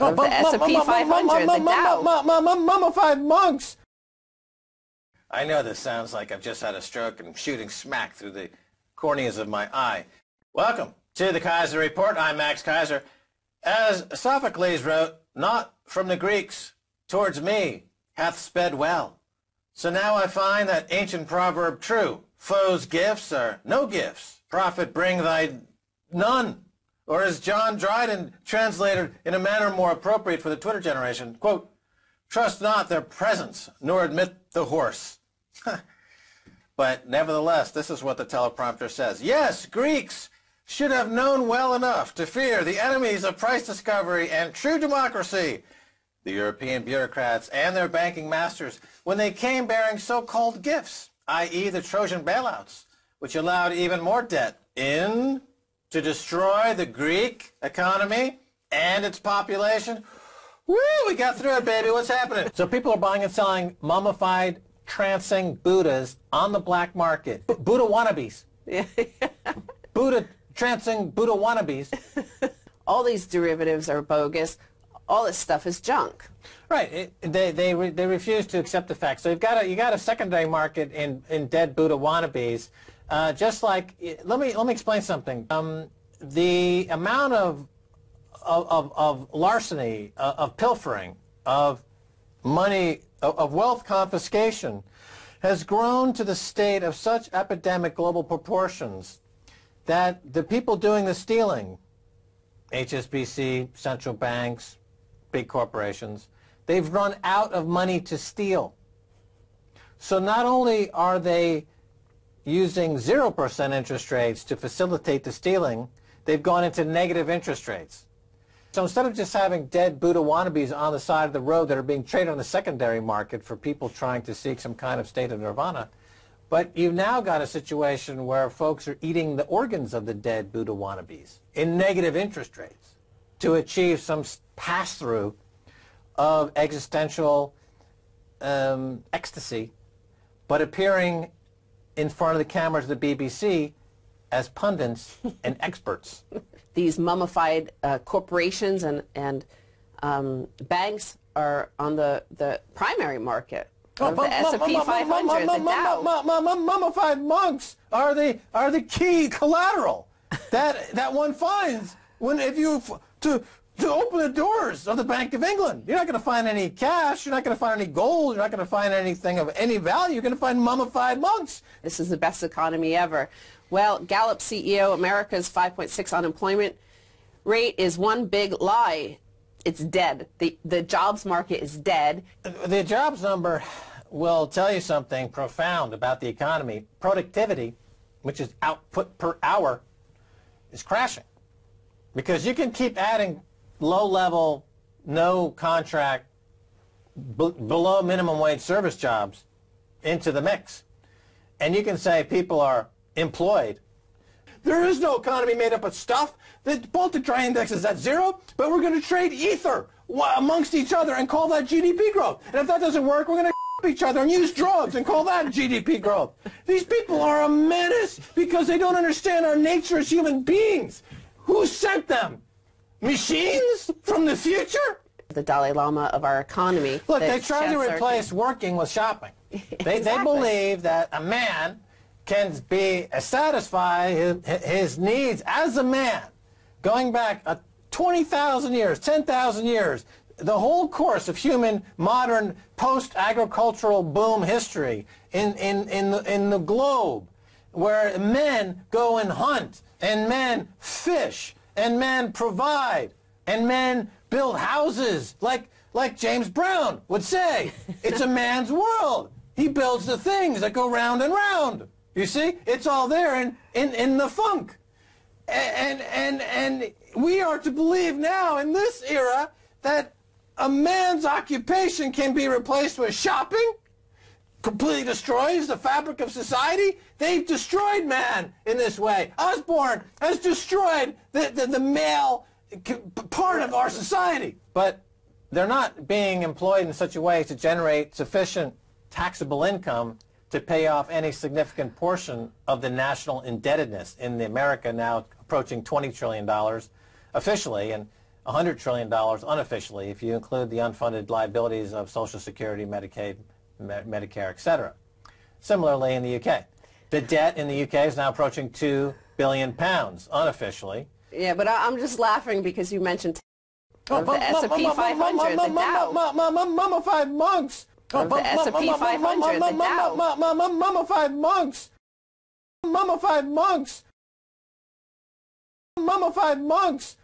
of the S&P 500, the Dow. Mummified monks. I know this sounds like I've just had a stroke and I'm shooting smack through the corneas of my eye. Welcome to the Keiser Report. I'm Max Keiser. As Sophocles wrote, not from the Greeks towards me hath sped well. So now I find that ancient proverb true. Foes' gifts are no gifts. Profit bring thy none. Or as John Dryden translated in a manner more appropriate for the Twitter generation, quote, trust not their presence, nor admit the horse. but nevertheless, this is what the teleprompter says. Yes, Greeks should have known well enough to fear the enemies of price discovery and true democracy, the European bureaucrats and their banking masters, when they came bearing so-called gifts, i.e. the Trojan bailouts, which allowed even more debt in to destroy the Greek economy and its population. Woo, we got through it, baby. What's happening? So people are buying and selling mummified, trancing Buddhas on the black market. B Buddha wannabes. Buddha trancing Buddha wannabes. All these derivatives are bogus. All this stuff is junk. Right. It, they they re, they refuse to accept the facts. So you've got a you got a secondary market in in dead Buddha wannabes. Uh, just like let me let me explain something. Um, the amount of of, of, larceny, uh, of pilfering, of money, of, of wealth confiscation has grown to the state of such epidemic global proportions that the people doing the stealing, HSBC, central banks, big corporations, they've run out of money to steal. So not only are they using 0% interest rates to facilitate the stealing, they've gone into negative interest rates. So instead of just having dead Buddha wannabes on the side of the road that are being traded on the secondary market for people trying to seek some kind of state of nirvana, but you've now got a situation where folks are eating the organs of the dead Buddha wannabes in negative interest rates to achieve some pass-through of existential um, ecstasy, but appearing in front of the cameras of the BBC as pundits and experts. These mummified uh, corporations and, and um, banks are on the, the primary market of the S&P 500, the Dow. Mummified monks are the are the key collateral that that one finds when if you to to open the doors of the Bank of England. You're not going to find any cash. You're not going to find any gold. You're not going to find anything of any value. You're going to find mummified monks. This is the best economy ever. Well, Gallup CEO, America's 5.6 unemployment rate is one big lie. It's dead. The, the jobs market is dead. The jobs number will tell you something profound about the economy. Productivity, which is output per hour, is crashing. Because you can keep adding low-level, no contract, below minimum wage service jobs into the mix. And you can say people are employed. There is no economy made up of stuff. The Baltic Dry Index is at zero, but we're going to trade ether amongst each other and call that GDP growth. And if that doesn't work, we're going to each other and use drugs and call that GDP growth. These people are a menace because they don't understand our nature as human beings. Who sent them? Machines from the future? The Dalai Lama of our economy. Look, they try to replace working with shopping. They, exactly. they believe that a man can be satisfy his, his needs as a man going back uh, 20,000 years, 10,000 years, the whole course of human modern post-agricultural boom history in, in, in, the, in the globe where men go and hunt and men fish and men provide and men build houses like, like James Brown would say. it's a man's world. He builds the things that go round and round. You see? It's all there in, in, in the funk. And, and, and we are to believe now in this era that a man's occupation can be replaced with shopping, completely destroys the fabric of society. They've destroyed man in this way. Osborne has destroyed the, the, the male part of our society. But they're not being employed in such a way to generate sufficient taxable income to pay off any significant portion of the national indebtedness in the America now approaching $20 trillion officially. And $100 trillion unofficially if you include the unfunded liabilities of Social Security, Medicaid, Me Medicare, etc. Similarly in the UK. The debt in the UK is now approaching 2 billion pounds unofficially. Yeah, but I, am just laughing because you mentioned of the S&P 500, the Dow. Mummified monks. Of the S&P 500, the Dow. Mummified monks. Mummified monks. Mummified monks.